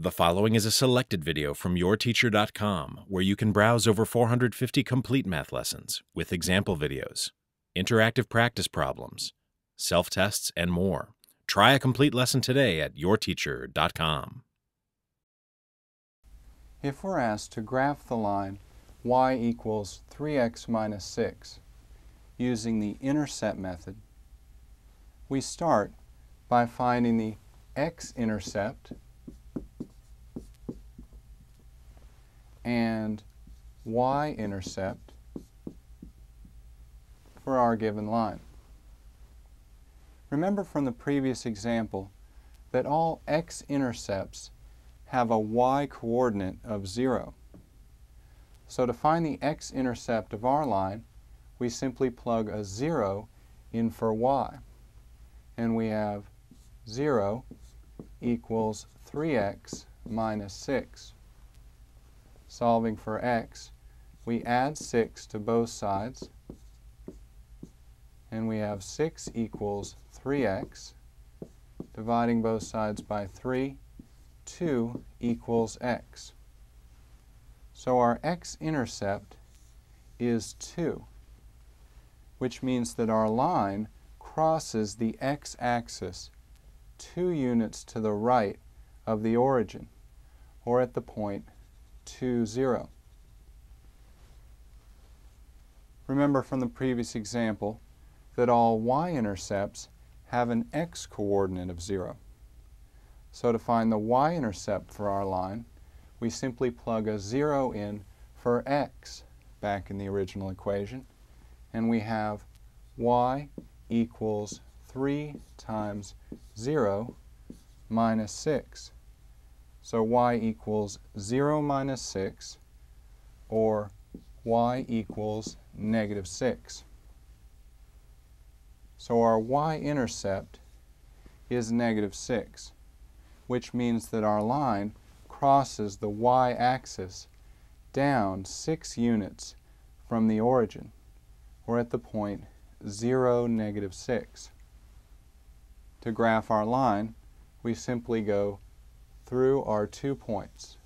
The following is a selected video from yourteacher.com where you can browse over 450 complete math lessons with example videos, interactive practice problems, self tests, and more. Try a complete lesson today at yourteacher.com. If we're asked to graph the line y equals 3x minus 6 using the intercept method, we start by finding the x-intercept and y-intercept for our given line. Remember from the previous example that all x-intercepts have a y-coordinate of 0. So to find the x-intercept of our line, we simply plug a 0 in for y. And we have 0 equals 3x minus 6. Solving for x, we add 6 to both sides, and we have 6 equals 3x. Dividing both sides by 3, 2 equals x. So our x-intercept is 2, which means that our line crosses the x-axis two units to the right of the origin, or at the point 2, 0. Remember from the previous example that all y-intercepts have an x-coordinate of 0. So to find the y-intercept for our line, we simply plug a 0 in for x back in the original equation, and we have y equals 3 times 0 minus 6. So y equals 0 minus 6, or y equals negative 6. So our y-intercept is negative 6, which means that our line crosses the y-axis down 6 units from the origin, or at the point 0, negative 6. To graph our line, we simply go through our two points.